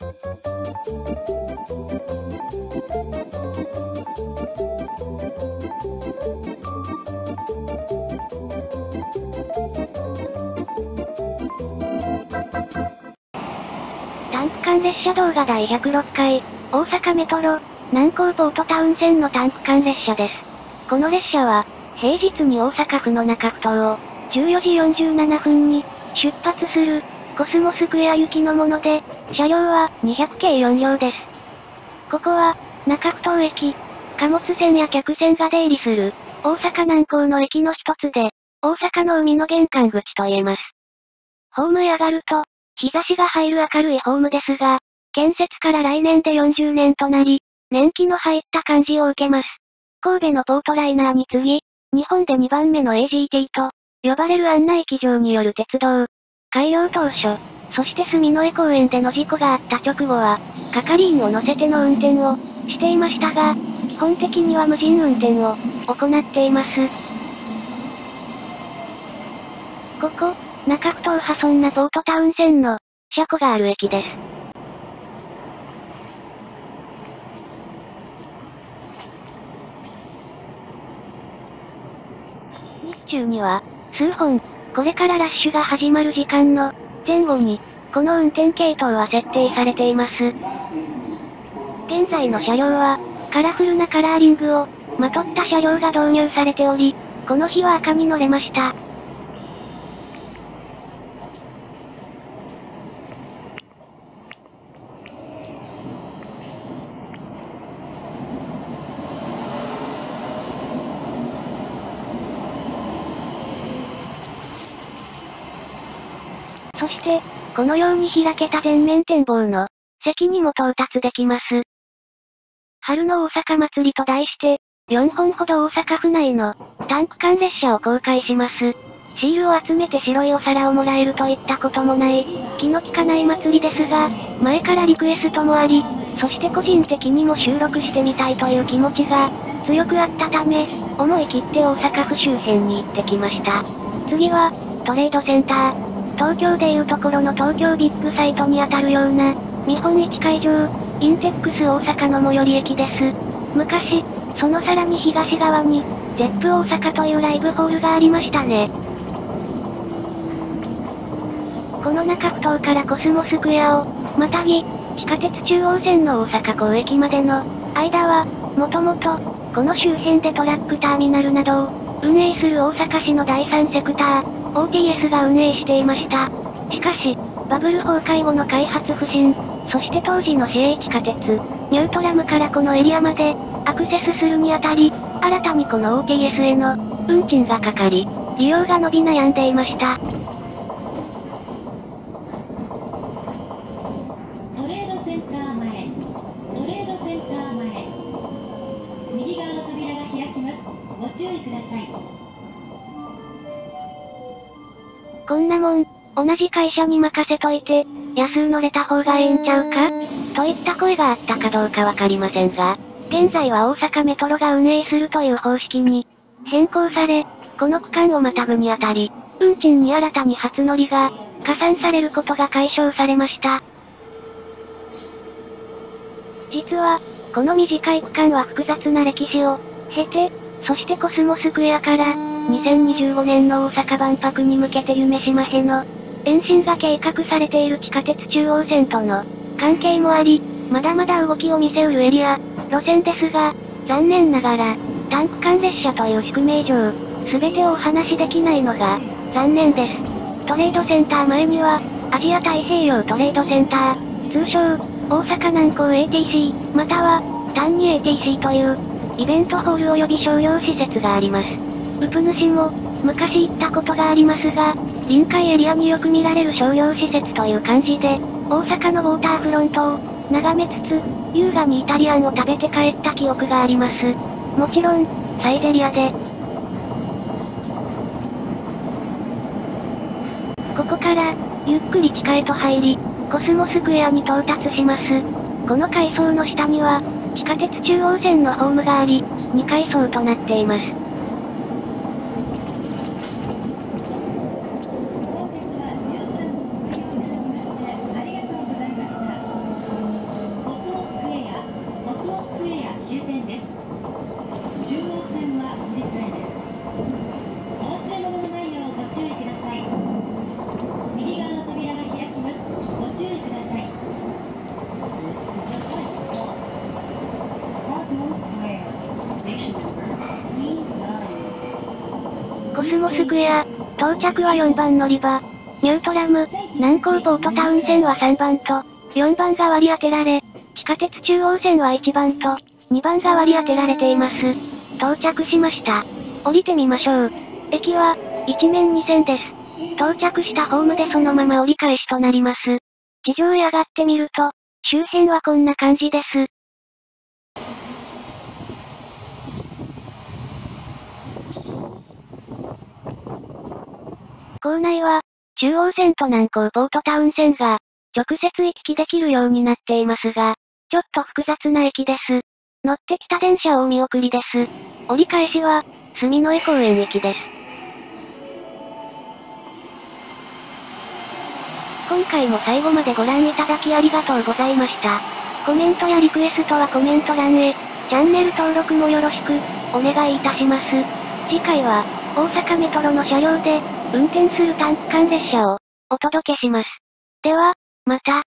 タンク間列車動画第106回、大阪メトロ、南港ポートタウン線のタンク間列車です。この列車は、平日に大阪府の中区等を、14時47分に、出発する、コスモスクエア行きのもので、車両は200系4両です。ここは、中区東駅、貨物船や客船が出入りする、大阪南港の駅の一つで、大阪の海の玄関口と言えます。ホームへ上がると、日差しが入る明るいホームですが、建設から来年で40年となり、年季の入った感じを受けます。神戸のポートライナーに次ぎ、日本で2番目の AGT と、呼ばれる案内機場による鉄道。開業当初、そして住之江公園での事故があった直後は、係員を乗せての運転をしていましたが、基本的には無人運転を行っています。ここ、中区東破損なポートタウン線の車庫がある駅です。日中には、数本、これからラッシュが始まる時間の前後に、この運転系統は設定されています。現在の車両は、カラフルなカラーリングをまとった車両が導入されており、この日は赤に乗れました。して、このように開けた全面展望の席にも到達できます。春の大阪祭りと題して、4本ほど大阪府内のタンク間列車を公開します。シールを集めて白いお皿をもらえるといったこともない、気の利かない祭りですが、前からリクエストもあり、そして個人的にも収録してみたいという気持ちが強くあったため、思い切って大阪府周辺に行ってきました。次は、トレードセンター。東京でいうところの東京ビッグサイトにあたるような、見本市会場、インテックス大阪の最寄り駅です。昔、そのさらに東側に、 Zepp 大阪というライブホールがありましたね。この中ふ頭からコスモスクエアを、またぎ、地下鉄中央線の大阪港駅までの、間は、もともと、この周辺でトラックターミナルなどを、運営する大阪市の第三セクター、OTS が運営していました。しかし、バブル崩壊後の開発不振、そして当時の市営地下鉄、ニュートラムからこのエリアまで、アクセスするにあたり、新たにこの OTS への、運賃がかかり、利用が伸び悩んでいました。トレードセンター前、トレードセンター前、右側の扉が開きます。ごこんなもん、同じ会社に任せといて、安う乗れた方がええんちゃうか？といった声があったかどうかわかりませんが、現在は大阪メトロが運営するという方式に変更され、この区間をまたぐにあたり、運賃に新たに初乗りが加算されることが解消されました。実は、この短い区間は複雑な歴史を経て、そしてコスモスクエアから、2025年の大阪万博に向けて夢島への延伸が計画されている地下鉄中央線との関係もあり、まだまだ動きを見せうるエリア、路線ですが、残念ながら、タンク間列車という宿命上、すべてをお話しできないのが、残念です。トレードセンター前には、アジア太平洋トレードセンター、通称、大阪南港 ATC、または、単に ATC という、イベントホール及び商業施設があります。ウプ主も、昔行ったことがありますが、臨海エリアによく見られる商業施設という感じで、大阪のウォーターフロントを、眺めつつ、優雅にイタリアンを食べて帰った記憶があります。もちろん、サイゼリアで。ここから、ゆっくり地下へと入り、コスモスクエアに到達します。この階層の下には、下鉄中央線のホームがあり、2階層となっています。スモスクエア、到着は4番乗り場。ニュートラム、南港ポートタウン線は3番と、4番が割り当てられ、地下鉄中央線は1番と、2番が割り当てられています。到着しました。降りてみましょう。駅は、一面2線です。到着したホームでそのまま折り返しとなります。地上へ上がってみると、周辺はこんな感じです。構内は、中央線と南港ポートタウン線が、直接行き来できるようになっていますが、ちょっと複雑な駅です。乗ってきた電車をお見送りです。折り返しは、住之江公園駅です。今回も最後までご覧いただきありがとうございました。コメントやリクエストはコメント欄へ、チャンネル登録もよろしく、お願いいたします。次回は、大阪メトロの車両で、運転する短期間列車を、お届けします。では、また。